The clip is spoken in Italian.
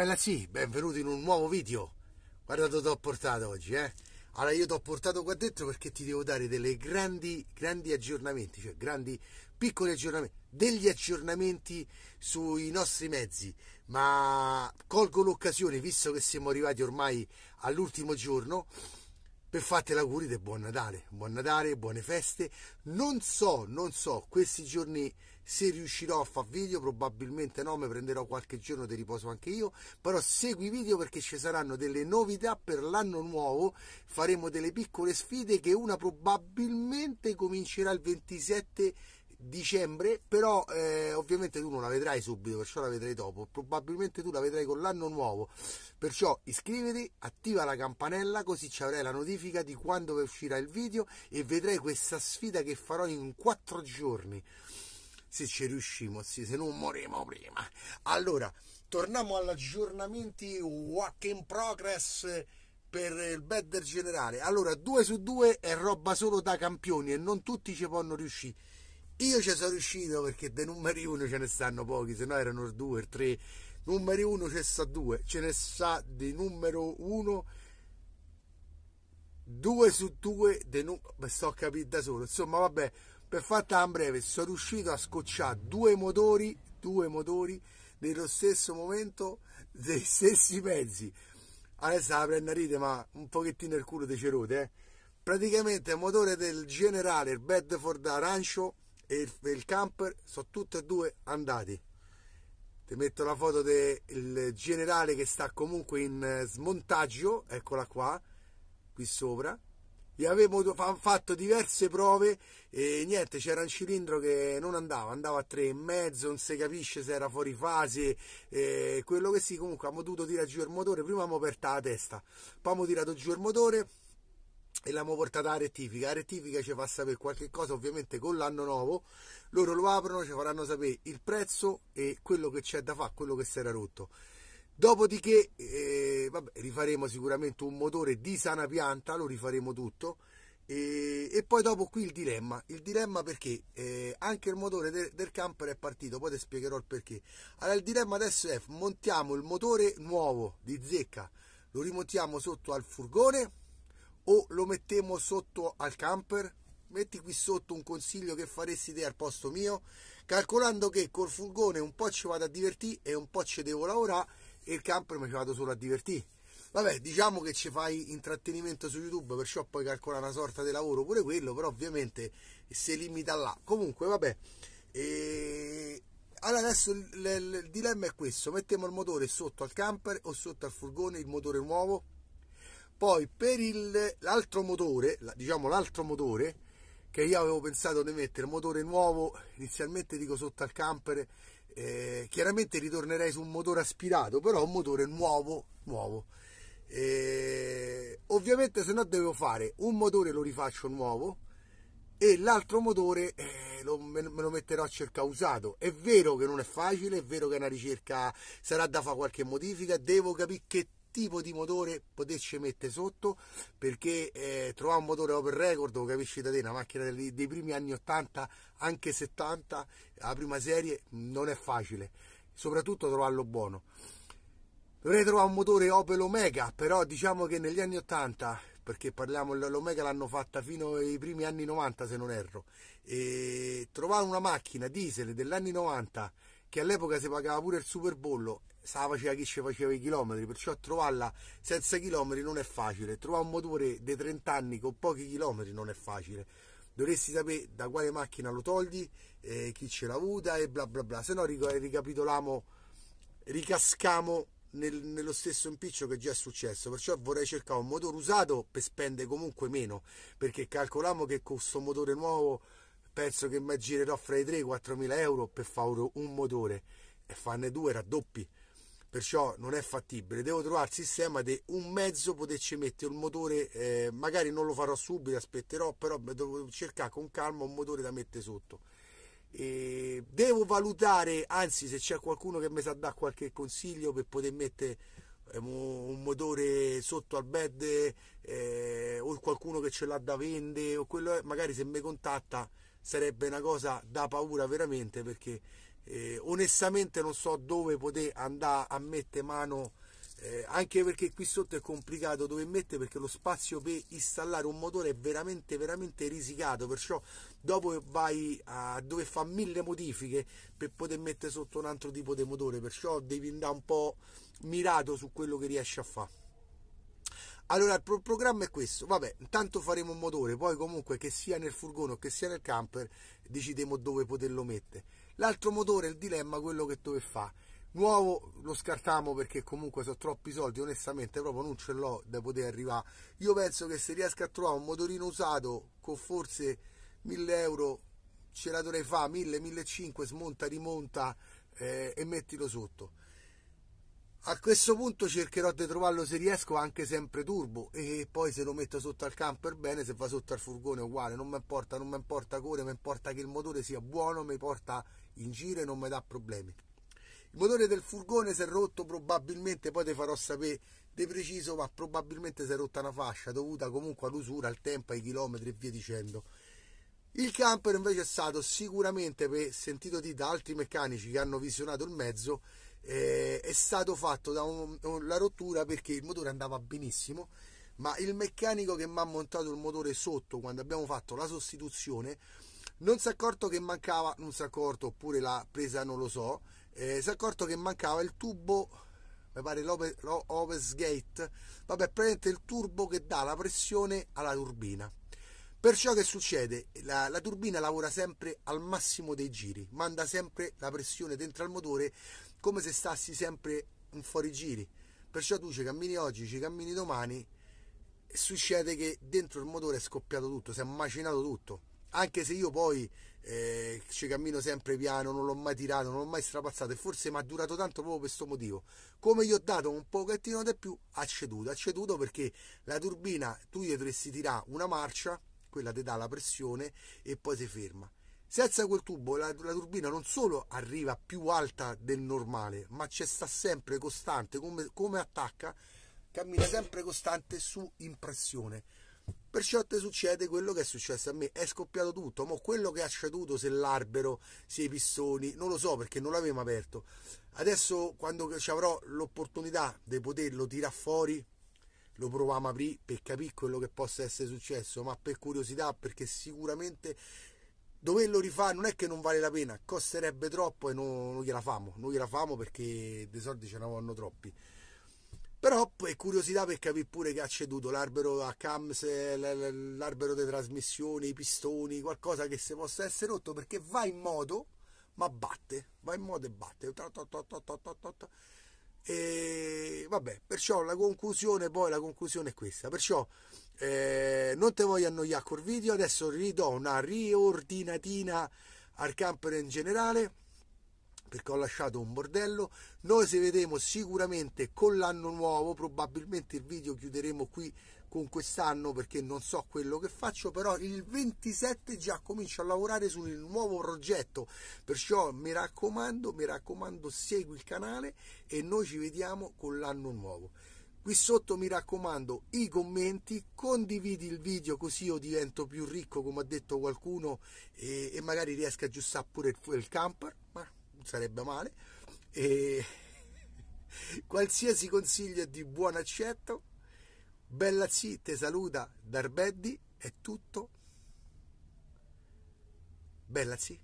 Bella sì, benvenuto in un nuovo video. Guarda dove ti ho portato oggi, eh. Allora io ti ho portato qua dentro perché ti devo dare delle grandi, grandi aggiornamenti, cioè grandi, piccoli aggiornamenti, degli aggiornamenti sui nostri mezzi. Ma colgo l'occasione, visto che siamo arrivati ormai all'ultimo giorno, per farti l'auguri di buon Natale, buon Natale, buone feste. Non so, non so, questi giorni se riuscirò a fare video, probabilmente no, mi prenderò qualche giorno di riposo anche io, però segui i video perché ci saranno delle novità per l'anno nuovo, faremo delle piccole sfide che una probabilmente comincerà il 27 dicembre, però eh, ovviamente tu non la vedrai subito, perciò la vedrai dopo, probabilmente tu la vedrai con l'anno nuovo, perciò iscriviti, attiva la campanella così ci avrai la notifica di quando uscirà il video e vedrai questa sfida che farò in quattro giorni. Se ci riusciamo, se non moriamo prima. Allora, torniamo aggiornamenti work in progress per il bedder generale. Allora, 2 su 2 è roba solo da campioni e non tutti ci possono riuscire io ci sono riuscito perché dei numeri 1 ce ne stanno pochi, se no erano 2 3. Numeri 1 ce sta 2, ce ne sta di numero 1 2 su 2 dei numeri, sto capendo da solo. Insomma, vabbè, per fatta in breve, sono riuscito a scocciare due motori, due motori nello stesso momento dei stessi pezzi. Adesso la prendo a ride, ma un pochettino il culo di cerote, eh. Praticamente il motore del generale, il Bedford arancio e il, il camper sono tutti e due andati ti metto la foto del generale che sta comunque in eh, smontaggio eccola qua qui sopra gli avevo fatto diverse prove e niente c'era un cilindro che non andava andava a tre e mezzo non si capisce se era fuori fase eh, quello che sì comunque abbiamo dovuto tirare giù il motore prima abbiamo aperta la testa poi abbiamo tirato giù il motore e l'abbiamo portata a rettifica. La rettifica ci fa sapere qualche cosa, ovviamente con l'anno nuovo. Loro lo aprono, ci faranno sapere il prezzo e quello che c'è da fare, quello che si era rotto. Dopodiché, eh, vabbè, rifaremo sicuramente un motore di sana pianta, lo rifaremo tutto. E, e poi dopo qui il dilemma. Il dilemma perché eh, anche il motore de, del camper è partito, poi ti spiegherò il perché. Allora, il dilemma adesso è montiamo il motore nuovo di zecca, lo rimontiamo sotto al furgone o lo mettiamo sotto al camper? Metti qui sotto un consiglio che faresti te al posto mio, calcolando che col furgone un po' ci vado a divertire e un po' ci devo lavorare e il camper mi ci vado solo a divertire. Vabbè, diciamo che ci fai intrattenimento su YouTube, perciò puoi calcolare una sorta di lavoro pure quello, però ovviamente si limita là. Comunque, vabbè. E... Allora adesso il, il, il dilemma è questo, mettiamo il motore sotto al camper o sotto al furgone, il motore nuovo poi per il, l'altro motore, diciamo l'altro motore, che io avevo pensato di mettere, motore nuovo, inizialmente dico sotto al camper, eh, chiaramente ritornerei su un motore aspirato, però un motore nuovo, nuovo. Eh, ovviamente se no devo fare un motore lo rifaccio nuovo e l'altro motore eh, lo, me, me, lo metterò a cerca usato. È vero che non è facile, è vero che è una ricerca, sarà da fare qualche modifica, devo capire che tipo di motore poterci mettere sotto perché eh, trovare un motore open record capisci da te una macchina dei, dei, primi anni 80 anche 70 la prima serie non è facile. Soprattutto trovarlo buono. Dovrei trovare un motore Opel Omega però diciamo che negli anni 80 perché parliamo l'Omega l'hanno fatta fino ai primi anni 90 se non erro e trovare una macchina diesel degli anni 90 che all'epoca si pagava pure il superbollo sa faceva chi ci faceva i chilometri, perciò trovarla senza chilometri non è facile. Trovare un motore dei 30 anni con pochi chilometri non è facile. Dovresti sapere da quale macchina lo togli, eh, chi ce l'ha avuta e bla bla bla. Se no ricapitoliamo, ricascamo nel, nello stesso impiccio che già è successo. Perciò vorrei cercare un motore usato per spendere comunque meno, perché calcoliamo che questo motore nuovo penso che mi girerò fra i 3 e i 4 mila euro per fare un motore e farne due raddoppi. Perciò non è fattibile. Devo trovare il sistema di un mezzo poterci mettere un motore eh, magari non lo farò subito aspetterò però devo cercare con calma un motore da mettere sotto. E devo valutare anzi se c'è qualcuno che mi sa dare qualche consiglio per poter mettere eh, un motore sotto al bed eh, o qualcuno che ce l'ha da vendere o quello magari se mi contatta sarebbe una cosa da paura veramente perché eh, onestamente non so dove poter andare a mettere mano eh, anche perché qui sotto è complicato dove mettere perché lo spazio per installare un motore è veramente veramente risicato perciò dopo vai a dove fa mille modifiche per poter mettere sotto un altro tipo di motore perciò devi andare un po' mirato su quello che riesci a fare allora il pro- programma è questo. Vabbè intanto faremo un motore poi comunque che sia nel furgone o che sia nel camper decidiamo dove poterlo mettere. L'altro motore il dilemma quello che dove fa? Nuovo lo scartiamo perché comunque sono troppi soldi onestamente proprio non ce l'ho da poter arrivare. Io penso che se riesco a trovare un motorino usato con forse 1000 euro ce la dovrei fare 1000 1500 smonta rimonta eh, e mettilo sotto a questo punto cercherò di trovarlo se riesco anche sempre turbo e poi se lo metto sotto al camper bene se va sotto al furgone uguale non mi importa non mi importa core mi importa che il motore sia buono mi porta in giro e non mi dà problemi il motore del furgone si è rotto probabilmente, poi ti farò sapere di preciso, ma probabilmente si è rotta una fascia dovuta comunque all'usura, al tempo, ai chilometri e via dicendo. Il camper invece è stato sicuramente, per sentito di da altri meccanici che hanno visionato il mezzo, eh, è stato fatto da un, la rottura perché il motore andava benissimo, ma il meccanico che mi ha montato il motore sotto quando abbiamo fatto la sostituzione non si è accorto che mancava, non si è accorto oppure l'ha presa non lo so, eh, si è accorto che mancava il tubo mi pare l'Oves Gate. Vabbè praticamente il turbo che dà la pressione alla turbina. Perciò che succede? La, la, turbina lavora sempre al massimo dei giri manda sempre la pressione dentro al motore come se stassi sempre in fuori giri perciò tu ci cammini oggi ci cammini domani e succede che dentro il motore è scoppiato tutto si è macinato tutto anche se io poi eh, ci cammino sempre piano, non l'ho mai tirato, non l'ho mai strapazzato e forse mi ha durato tanto proprio per questo motivo. Come gli ho dato un pochettino di più, ha ceduto, ha ceduto perché la turbina tu gli dovresti tirare una marcia, quella ti dà la pressione e poi si ferma. Senza quel tubo la, la turbina non solo arriva più alta del normale, ma c'è sta sempre costante, come, come attacca, cammina sempre costante su impressione Perciò ti succede quello che è successo a me, è scoppiato tutto, ma quello che ha ceduto, se l'albero, se i pistoni, non lo so perché non l'avevamo aperto. Adesso quando ci avrò l'opportunità di poterlo tirare fuori, lo proviamo a aprire per capire quello che possa essere successo, ma per curiosità perché sicuramente doverlo rifare non è che non vale la pena, costerebbe troppo e non, non gliela famo, non gliela famo perché dei soldi ce ne vanno troppi però è curiosità per capire pure che ha ceduto l'albero a cams, l'albero delle trasmissioni, i pistoni, qualcosa che si possa essere rotto perché va in moto ma batte, va in moto e batte. E vabbè, perciò la conclusione poi la conclusione è questa. Perciò eh, non te voglio annoiare col video, adesso ridò una riordinatina al camper in generale perché ho lasciato un bordello. Noi ci vedremo sicuramente con l'anno nuovo, probabilmente il video chiuderemo qui con quest'anno perché non so quello che faccio, però il 27 già comincio a lavorare sul nuovo progetto, perciò mi raccomando, mi raccomando, segui il canale e noi ci vediamo con l'anno nuovo. Qui sotto mi raccomando i commenti, condividi il video così io divento più ricco come ha detto qualcuno e, e magari riesco a aggiustare pure il, il camper, ma sarebbe male. E qualsiasi consiglio di buon accetto. Bella zì, te saluta Darbeddi, è tutto. Bella zì.